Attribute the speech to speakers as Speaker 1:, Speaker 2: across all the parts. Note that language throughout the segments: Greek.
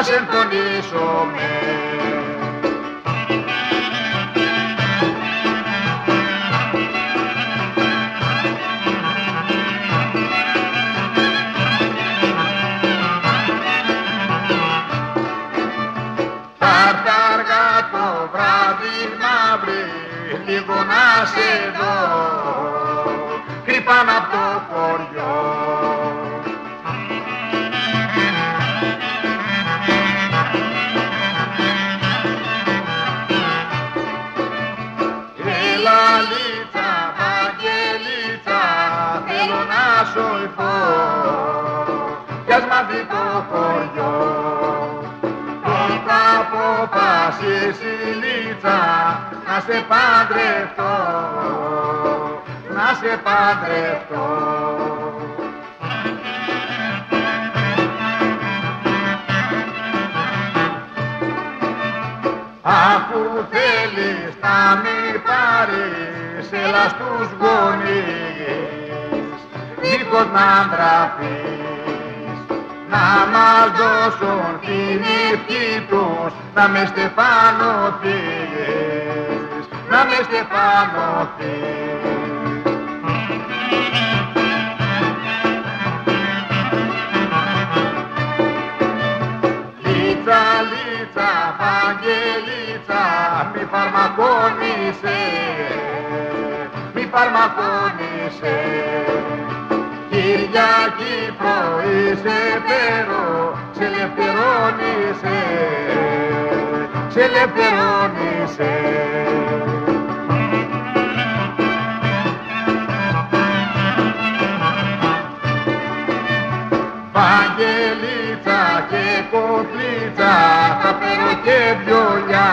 Speaker 1: γεμίσουμε και μες στο χωριό τη βρύση να συμφωνήσουμε να συμφωνήσουμε λίγο να σε δω. Κρυπάν από το χωριό κι ας μάθει το χωριό. Αποφασίσει η Λίτσα να σε παντρευτώ, να σε παντρευτώ. Αφού θέλεις να μη πάρεις, έλα στους γονείς, δίχως να ντραφείς, να μας δώσουν την ευχή τους, να με στεφανωθείς, να με στεφανωθείς. Λίτσα, λίτσα, Βαγγελίτσα, μη φαρμακώνησες, μη φαρμακώνησες. Κυριακή πρωί σε φέρω, σε ελευθερώνησε, σε ελευθερώνησε. Βαγγελίτσα και κοφλίτσα θα φέρω και βιολιά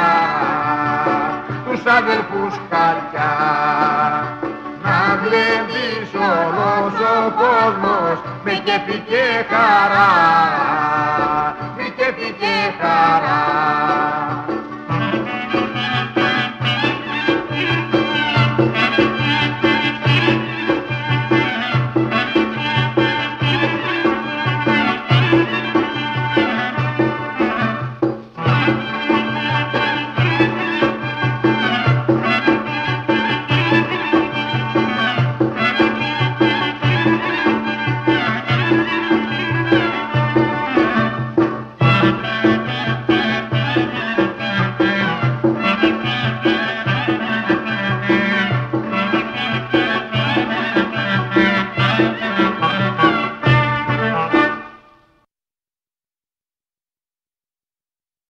Speaker 1: τους αδερφούς χαρτιά να γλεντήσει όλος ο κόσμος μη κέφι και χαρά, μη κέφι χαρά.